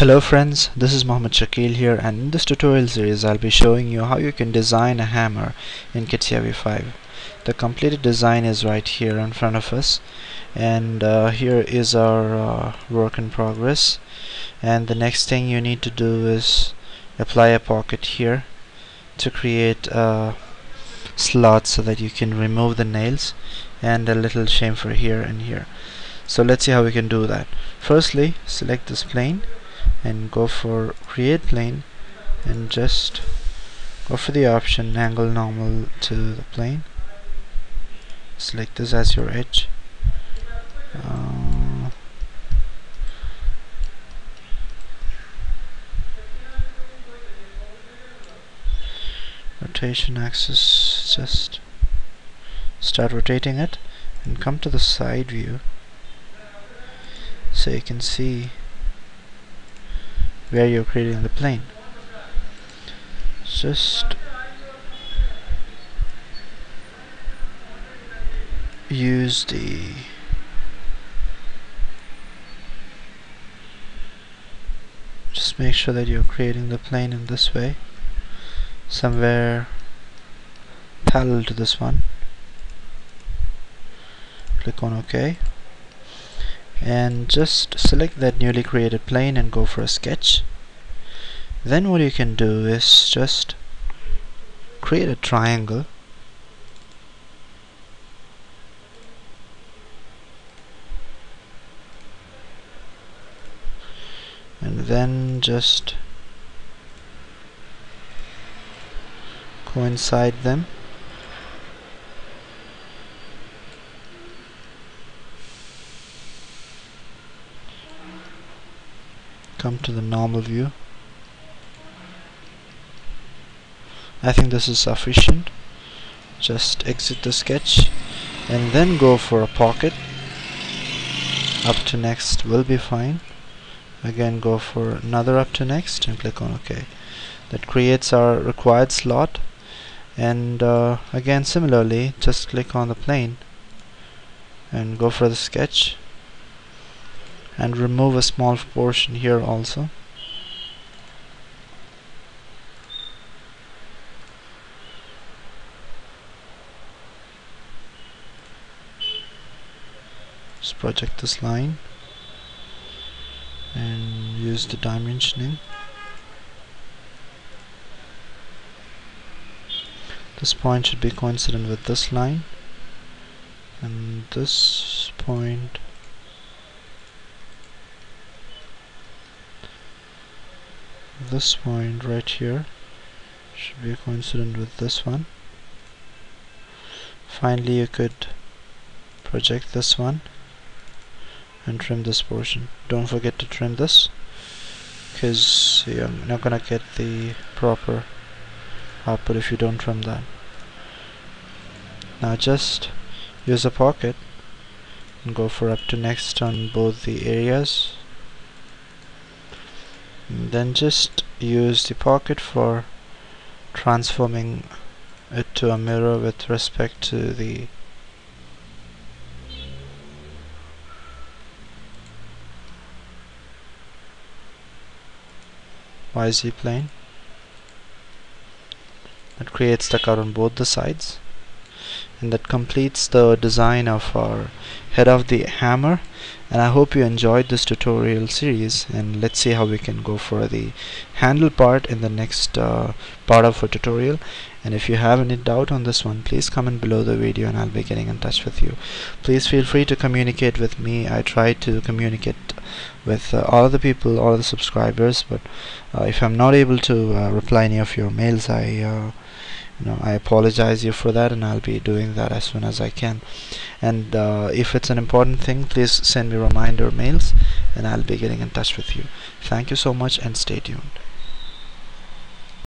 Hello friends, this is Mohammed Shakeel here and in this tutorial series I'll be showing you how you can design a hammer in CATIA V5. The completed design is right here in front of us and uh, here is our uh, work in progress and the next thing you need to do is apply a pocket here to create a slot so that you can remove the nails and a little chamfer here and here. So let's see how we can do that. Firstly, select this plane and go for create plane and just go for the option angle normal to the plane. Select this as your edge. Uh, rotation axis just start rotating it and come to the side view. So you can see where you're creating the plane. Just use the just make sure that you're creating the plane in this way somewhere parallel to this one. Click on OK and just select that newly created plane and go for a sketch. Then what you can do is just create a triangle. And then just coincide them come to the normal view. I think this is sufficient. Just exit the sketch and then go for a pocket. Up to next will be fine. Again go for another up to next and click on OK. That creates our required slot. And uh, again similarly just click on the plane and go for the sketch and remove a small portion here also. Just project this line and use the dimensioning. This point should be coincident with this line and this point this point right here. Should be coincident with this one. Finally you could project this one and trim this portion. Don't forget to trim this because you're not gonna get the proper output if you don't trim that. Now just use a pocket and go for up to next on both the areas then just use the pocket for transforming it to a mirror with respect to the YZ plane that creates the cut on both the sides and that completes the design of our head of the hammer. And I hope you enjoyed this tutorial series and let's see how we can go for the handle part in the next uh, part of our tutorial. And if you have any doubt on this one please comment below the video and I'll be getting in touch with you. Please feel free to communicate with me. I try to communicate with uh, all the people all the subscribers but uh, if I'm not able to uh, reply any of your mails I uh, know I apologize you for that and I'll be doing that as soon as I can. And uh, if it's an important thing please send me reminder mails and I'll be getting in touch with you. Thank you so much and stay tuned